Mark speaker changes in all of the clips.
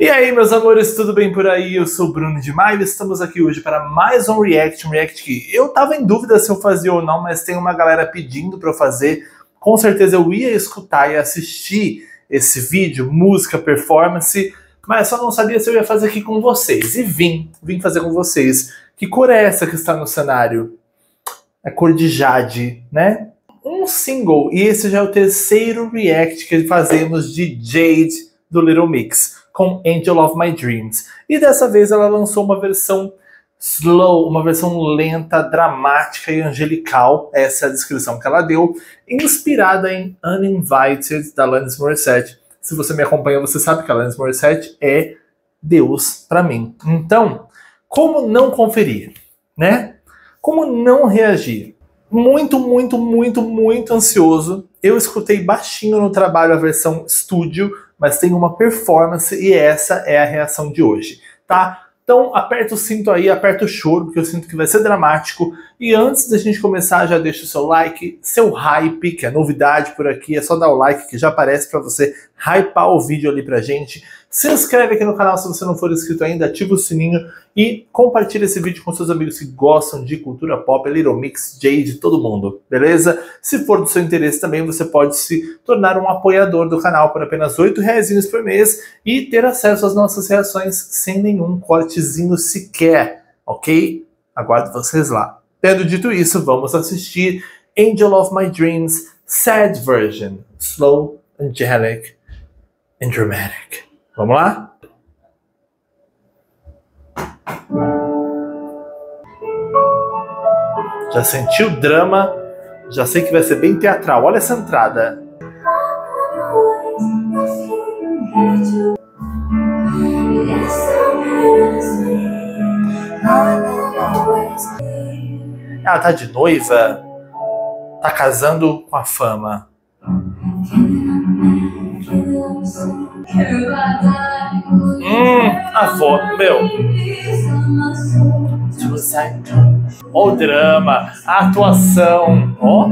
Speaker 1: E aí, meus amores, tudo bem por aí? Eu sou o Bruno de Maio e estamos aqui hoje para mais um react, um react que eu tava em dúvida se eu fazia ou não, mas tem uma galera pedindo para eu fazer. Com certeza eu ia escutar e assistir esse vídeo, música, performance, mas só não sabia se eu ia fazer aqui com vocês. E vim, vim fazer com vocês. Que cor é essa que está no cenário? É cor de jade, né? Um single, e esse já é o terceiro react que fazemos de Jade do Little Mix com Angel of My Dreams. E dessa vez ela lançou uma versão slow, uma versão lenta, dramática e angelical, essa é a descrição que ela deu, inspirada em Uninvited, da Alanis Morissette. Se você me acompanha, você sabe que a Alanis Morissette é Deus para mim. Então, como não conferir, né? Como não reagir? Muito, muito, muito, muito ansioso. Eu escutei baixinho no trabalho a versão estúdio, mas tem uma performance e essa é a reação de hoje, tá? Então aperta o cinto aí, aperta o choro, porque eu sinto que vai ser dramático. E antes da gente começar, já deixa o seu like, seu hype, que é novidade por aqui, é só dar o like que já aparece para você hypar o vídeo ali pra gente. Se inscreve aqui no canal se você não for inscrito ainda, ativa o sininho e compartilha esse vídeo com seus amigos que gostam de cultura pop, Little Mix, Jade, todo mundo, beleza? Se for do seu interesse também, você pode se tornar um apoiador do canal por apenas R$ reais por mês e ter acesso às nossas reações sem nenhum cortezinho sequer, ok? Aguardo vocês lá. Tendo dito isso, vamos assistir Angel of My Dreams, Sad Version, Slow, Angelic and Dramatic. Vamos lá? Já senti o drama, já sei que vai ser bem teatral. Olha essa entrada. Ela tá de noiva, tá casando com a fama. Hum, avó, meu. Ó o drama, a atuação. Ó.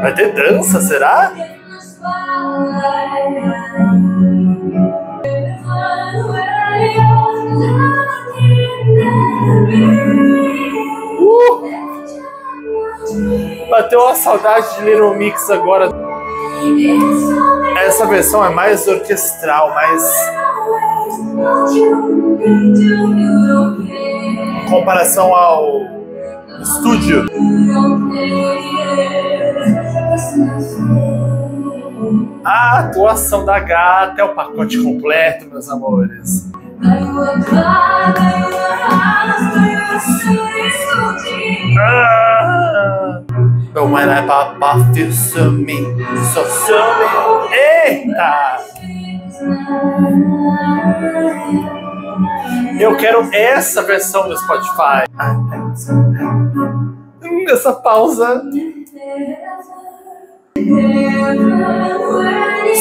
Speaker 1: Vai ter dança, será? Uh! Bateu uma saudade de Little Mix agora. Essa versão é mais orquestral, mais. Em comparação ao estúdio. A atuação da gata é o pacote completo, meus amores. Ah! But when I pop off, you sue me, so sue me. Eita! Eu quero essa versão do Spotify. Essa pausa.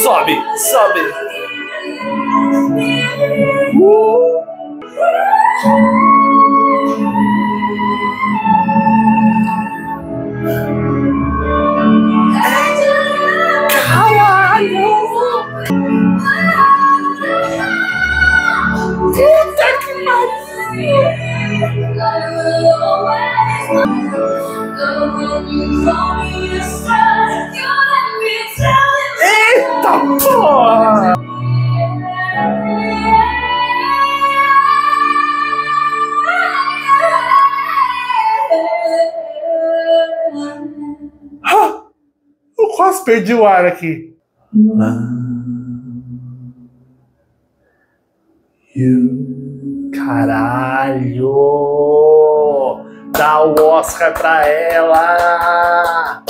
Speaker 1: Sobe, sobe. Uh. Quase perdi o ar aqui. Caralho! Dá o Oscar pra ela!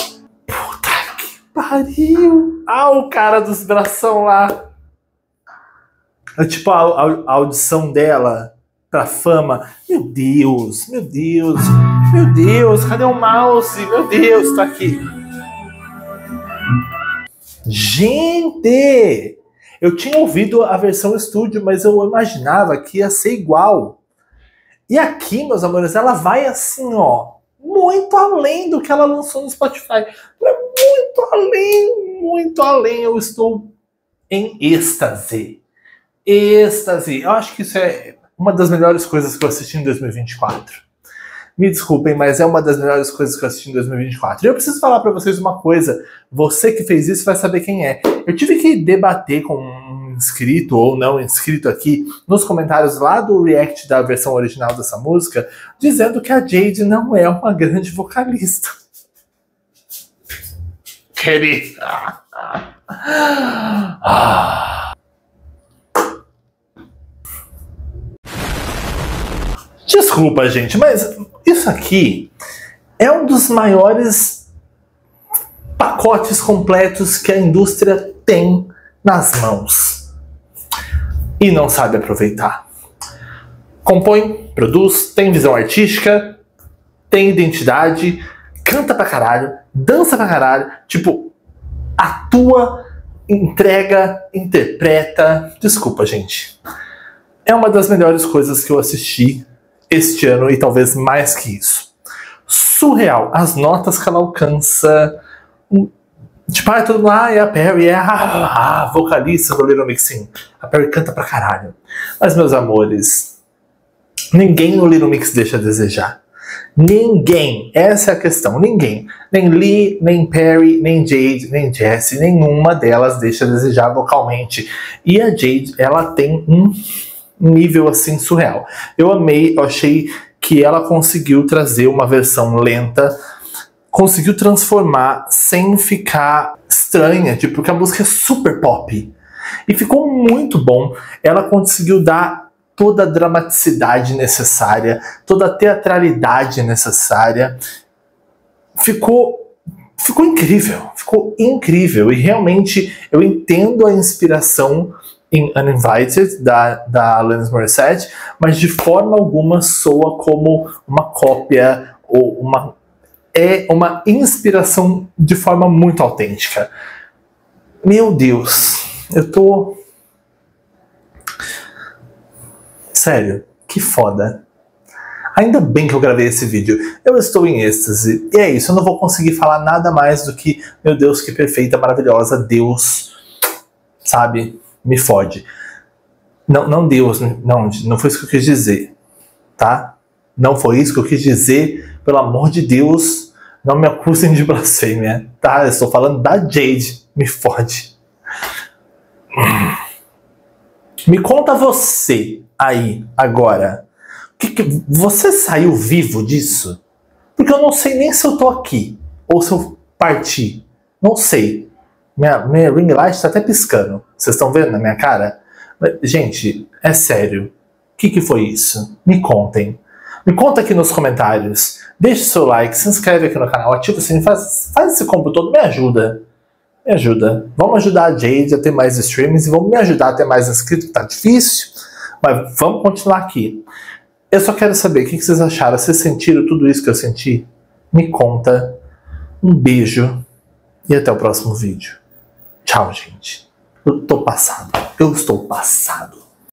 Speaker 1: Puta que pariu! Ah, o cara dos bração lá! É tipo a, a, a audição dela pra fama. Meu Deus, meu Deus, meu Deus, cadê o mouse? Meu Deus, tá aqui. Gente! Eu tinha ouvido a versão estúdio, mas eu imaginava que ia ser igual. E aqui, meus amores, ela vai assim, ó, muito além do que ela lançou no Spotify. Muito além, muito além. Eu estou em êxtase. êxtase. Eu acho que isso é uma das melhores coisas que eu assisti em 2024. Me desculpem, mas é uma das melhores coisas que eu assisti em 2024. E eu preciso falar para vocês uma coisa. Você que fez isso vai saber quem é. Eu tive que debater com um inscrito ou não inscrito aqui nos comentários lá do react da versão original dessa música, dizendo que a Jade não é uma grande vocalista. Querida. Ah. Desculpa, gente, mas isso aqui é um dos maiores pacotes completos que a indústria tem nas mãos e não sabe aproveitar. Compõe, produz, tem visão artística, tem identidade, canta pra caralho, dança pra caralho, tipo, atua, entrega, interpreta. Desculpa, gente. É uma das melhores coisas que eu assisti este ano e talvez mais que isso. Surreal. As notas que ela alcança. Tipo, ah, todo mundo, ah, é a Perry, é a, a vocalista do Little Mixing. A Perry canta pra caralho. Mas, meus amores, ninguém no Little Mix deixa a desejar. Ninguém, essa é a questão, ninguém. Nem Lee, nem Perry, nem Jade, nem Jessie, nenhuma delas deixa a desejar vocalmente. E a Jade, ela tem um nível assim surreal. Eu amei, eu achei que ela conseguiu trazer uma versão lenta, conseguiu transformar sem ficar estranha, tipo, porque a música é super pop. E ficou muito bom. Ela conseguiu dar toda a dramaticidade necessária, toda a teatralidade necessária. Ficou ficou incrível, ficou incrível e realmente eu entendo a inspiração em Uninvited, da, da Alanis Morissette, mas de forma alguma soa como uma cópia ou uma. É uma inspiração de forma muito autêntica. Meu Deus, eu tô. Sério, que foda. Ainda bem que eu gravei esse vídeo. Eu estou em êxtase. E é isso, eu não vou conseguir falar nada mais do que, meu Deus, que perfeita, maravilhosa, Deus, sabe? Me fode. Não, não Deus, não, não foi isso que eu quis dizer, tá? Não foi isso que eu quis dizer, pelo amor de Deus, não me acusem de blasfêmia, tá? Eu estou falando da Jade, me fode. Me conta você aí, agora. Que que, você saiu vivo disso? Porque eu não sei nem se eu tô aqui ou se eu parti. Não sei. Minha, minha ring light está até piscando. Vocês estão vendo na minha cara? Gente, é sério. O que, que foi isso? Me contem. Me conta aqui nos comentários. Deixe seu like, se inscreve aqui no canal, ativa o sininho, faz, faz esse combo todo, me ajuda. Me ajuda. Vamos ajudar a Jade a ter mais streams e vamos me ajudar a ter mais inscritos, tá difícil, mas vamos continuar aqui. Eu só quero saber o que vocês acharam. Vocês sentiram tudo isso que eu senti? Me conta. Um beijo e até o próximo vídeo. Tchau, gente. Eu tô passado. Eu estou passado.